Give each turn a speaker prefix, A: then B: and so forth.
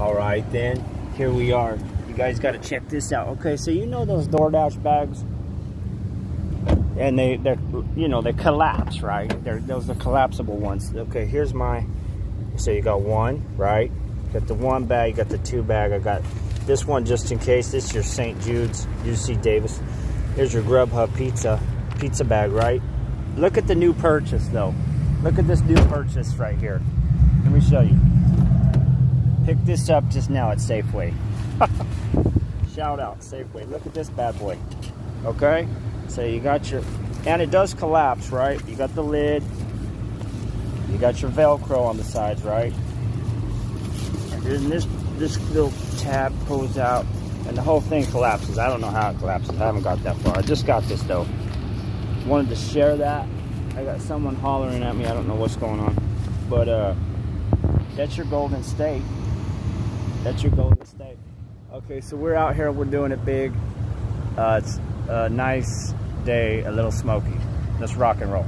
A: All right, then here we are. You guys got to check this out. Okay, so you know those DoorDash bags, and they they're you know they collapse, right? They're those are collapsible ones. Okay, here's my. So you got one, right? got the one bag, you got the two bag. I got this one just in case. This is your St. Jude's UC Davis. Here's your Grubhub pizza pizza bag, right? Look at the new purchase though. Look at this new purchase right here. Let me show you. Pick this up just now at Safeway. Shout out Safeway. Look at this bad boy. Okay? So you got your, and it does collapse, right? You got the lid. You got your Velcro on the sides, right? And then this, this little tab pulls out and the whole thing collapses. I don't know how it collapses. I haven't got that far. I just got this though. Wanted to share that. I got someone hollering at me. I don't know what's going on. But uh, that's your Golden State. That's your Golden State. Okay, so we're out here. We're doing it big. Uh, it's a nice day, a little smoky. Let's rock and roll.